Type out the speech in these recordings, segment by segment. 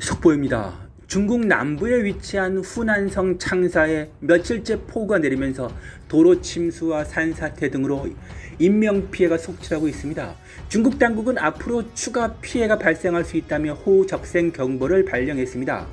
속보입니다. 중국 남부에 위치한 후난성 창사에 며칠째 폭우가 내리면서 도로 침수와 산사태 등으로 인명피해가 속출하고 있습니다. 중국 당국은 앞으로 추가 피해가 발생할 수 있다며 호우적생 경보를 발령했습니다.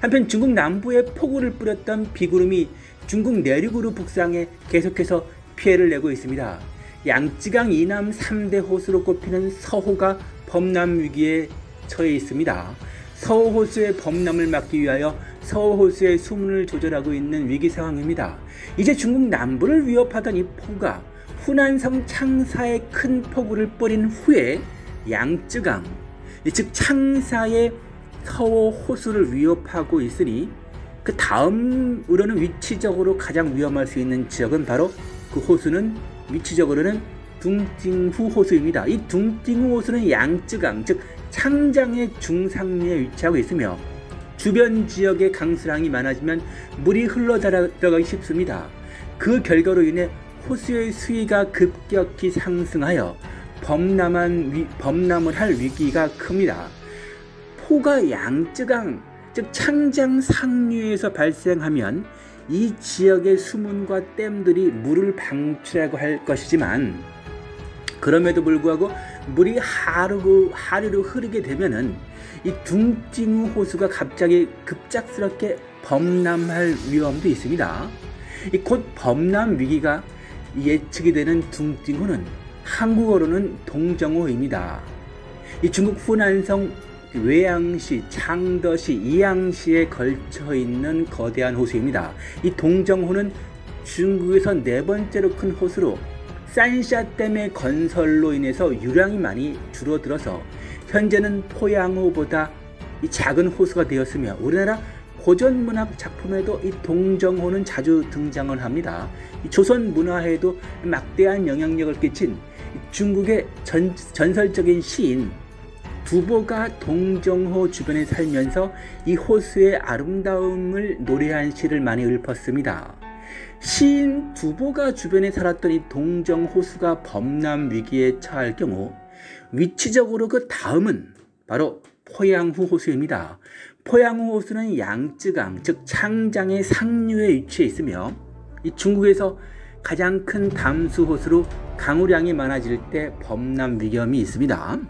한편 중국 남부에 폭우를 뿌렸던 비구름이 중국 내륙으로 북상해 계속해서 피해를 내고 있습니다. 양쯔강 이남 3대 호수로 꼽히는 서호가 범람 위기에 처해 있습니다. 서호호수의 범람을 막기 위하여 서호호수의 수문을 조절하고 있는 위기 상황입니다. 이제 중국 남부를 위협하던 이 폭우가 후난성 창사에 큰 폭우를 뿌린 후에 양쯔강, 즉 창사의 서호 호수를 위협하고 있으니 그 다음으로는 위치적으로 가장 위험할 수 있는 지역은 바로 그 호수는 위치적으로는 둥띵후 호수입니다. 이 둥띵후 호수는 양쯔강, 즉 창장의 중상류에 위치하고 있으며 주변 지역의 강수량이 많아지면 물이 흘러 들어가기 쉽습니다. 그 결과로 인해 호수의 수위가 급격히 상승하여 범람한 위, 범람을 할 위기가 큽니다. 포가 양쯔강, 즉 창장 상류에서 발생하면 이 지역의 수문과 댐들이 물을 방출하고 할 것이지만 그럼에도 불구하고 물이 하루고 하루로 흐르게 되면은 이 둥띵우 호수가 갑자기 급작스럽게 범람할 위험도 있습니다. 이 곧 범람 위기가 예측이 되는 둥띵호는 한국어로는 동정호입니다. 이 중국 후난성 외양시, 창더시, 이양시에 걸쳐 있는 거대한 호수입니다. 이 동정호는 중국에서 네 번째로 큰 호수로 산샤댐의 건설로 인해서 유량이 많이 줄어들어서 현재는 포양호보다 작은 호수가 되었으며 우리나라 고전 문학 작품에도 이 동정호는 자주 등장을 합니다. 조선 문화에도 막대한 영향력을 끼친 중국의 전, 전설적인 시인 두보가 동정호 주변에 살면서 이 호수의 아름다움을 노래한 시를 많이 읊었습니다. 시인 두보가 주변에 살았던 이 동정 호수가 범람 위기에 처할 경우 위치적으로 그 다음은 바로 포양후 호수입니다. 포양후 호수는 양쯔강, 즉 창장의 상류에 위치해 있으며 이 중국에서 가장 큰 담수 호수로 강우량이 많아질 때 범람 위험이 있습니다.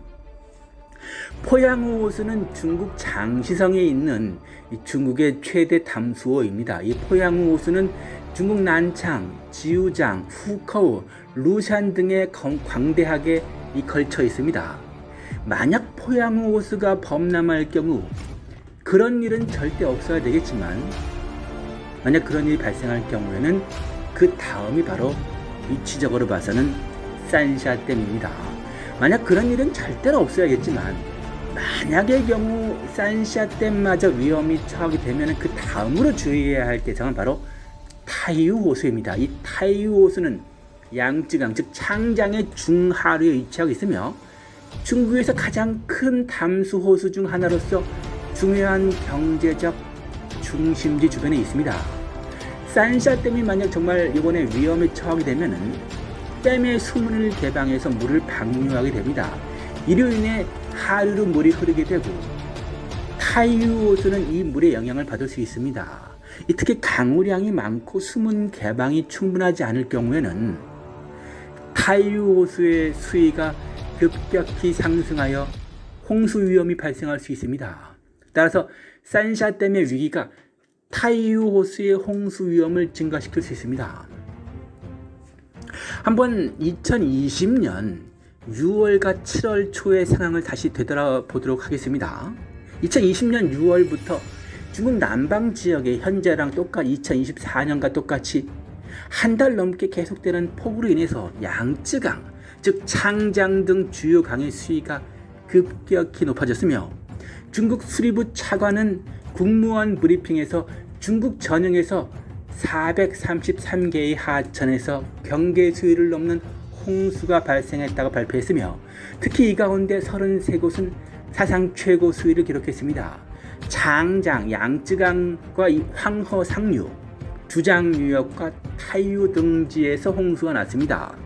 포양호 호수는 중국 장시성에 있는 중국의 최대 담수호입니다. 이 포양호 호수는 중국 난창, 지우장, 후커우, 루샨 등에 광대하게 걸쳐 있습니다. 만약 포양호 호수가 범람할 경우 그런 일은 절대 없어야 되겠지만 만약 그런 일이 발생할 경우에는 그 다음이 바로 위치적으로 봐서는 산샤댐입니다. 만약 그런 일은 절대로 없어야겠지만 만약의 경우 산샤댐마저 위험이 처하게 되면 그 다음으로 주의해야 할 대상은 바로 타이유 호수입니다. 이 타이유 호수는 양쯔강 즉 창장의 중하류에 위치하고 있으며 중국에서 가장 큰 담수 호수 중 하나로서 중요한 경제적 중심지 주변에 있습니다. 산샤댐이 만약 정말 이번에 위험에 처하게 되면은 댐의 수문을 개방해서 물을 방류하게 됩니다. 이로 인해 하류로 물이 흐르게 되고 타이유호수는 이 물의 영향을 받을 수 있습니다. 특히 강우량이 많고 수문 개방이 충분하지 않을 경우에는 타이유호수의 수위가 급격히 상승하여 홍수 위험이 발생할 수 있습니다. 따라서 산샤댐의 위기가 타이유호수의 홍수 위험을 증가시킬 수 있습니다. 한번 2020년 6월과 7월 초의 상황을 다시 되돌아보도록 하겠습니다. 2020년 6월부터 중국 남방 지역의 현재랑 똑같이 2024년과 똑같이 한 달 넘게 계속되는 폭우로 인해서 양쯔강, 즉 창장 등 주요 강의 수위가 급격히 높아졌으며 중국 수리부 차관은 국무원 브리핑에서 중국 전역에서 433개의 하천에서 경계 수위를 넘는 홍수가 발생했다고 발표했으며 특히 이 가운데 33곳은 사상 최고 수위를 기록했습니다. 장장, 양쯔강과 황허 상류, 주장유역과 타이유 등지에서 홍수가 났습니다.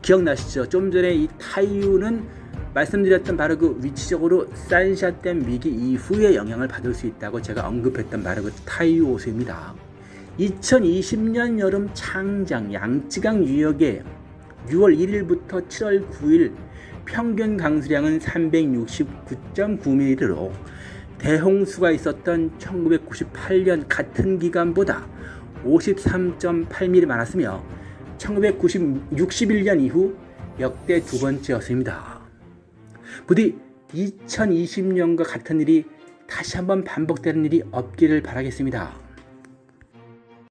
기억나시죠? 좀 전에 이 타이유는 말씀드렸던 바로 그 위치적으로 산샤댐 위기 이후에 영향을 받을 수 있다고 제가 언급했던 바로 그 타이유 호수입니다. 2020년 여름 창장 양쯔강 유역에 6월 1일부터 7월 9일 평균 강수량은 369.9mm로 대홍수가 있었던 1998년 같은 기간보다 53.8mm 많았으며 1961년 이후 역대 두 번째였습니다. 부디 2020년과 같은 일이 다시 한번 반복되는 일이 없기를 바라겠습니다.